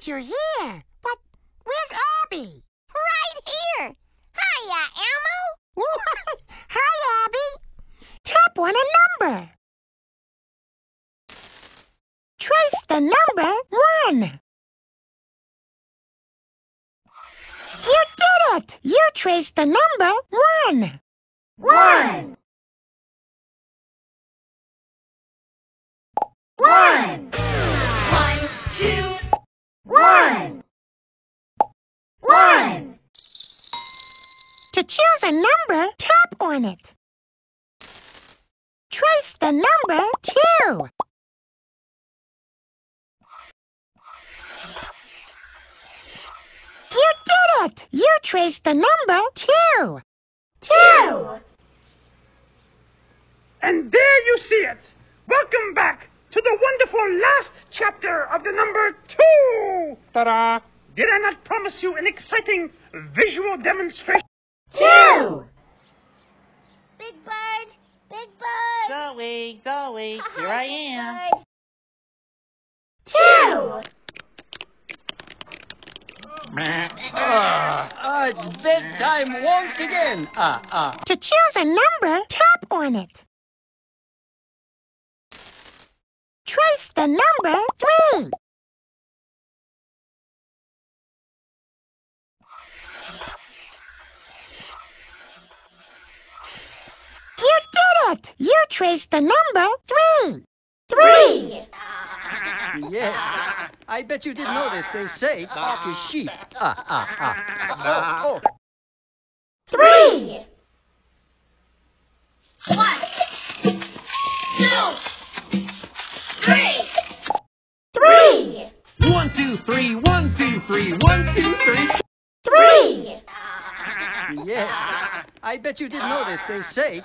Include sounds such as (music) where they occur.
glad you're here. But where's Abby? Right here. Hiya, Elmo. (laughs) Hi, Abby. Tap on a number. Trace the number one. You did it! You traced the number one. One. One. Choose a number, tap on it. Trace the number two. You did it! You traced the number two. Two. And there you see it. Welcome back to the wonderful last chapter of the number two. Ta-da! Did I not promise you an exciting visual demonstration? Two. Big bird. Big bird. Zoe, Zoe, here I am. Two. Ah, it's bedtime once again. Ah, ah. To choose a number, tap on it. Trace the number three. You did! You traced the number three. Three. (laughs) Yes. I bet you didn't notice they say talk is sheep. Ah, ah, ah. Oh, oh. Three. One. Two. Three. Three. One, two, three, one, two, three, one, two, three. Three. Yes. I bet you didn't notice they say